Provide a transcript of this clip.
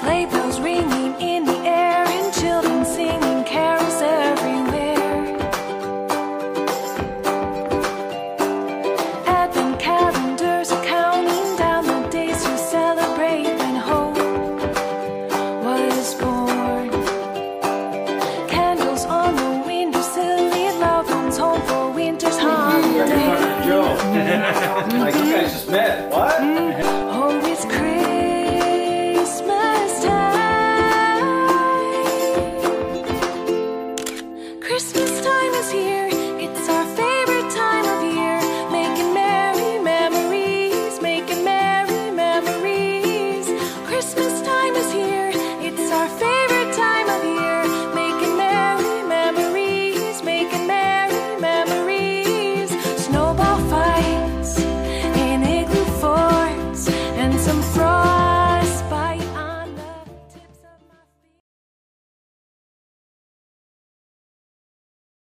Sleigh bells ringing in the air and children singing carols everywhere. Advent calendars counting down the days to celebrate when hope was born. Candles on the windowsill lead home for winter's holiday. Like you guys just met. What? Mm-hmm. Christmas time is here.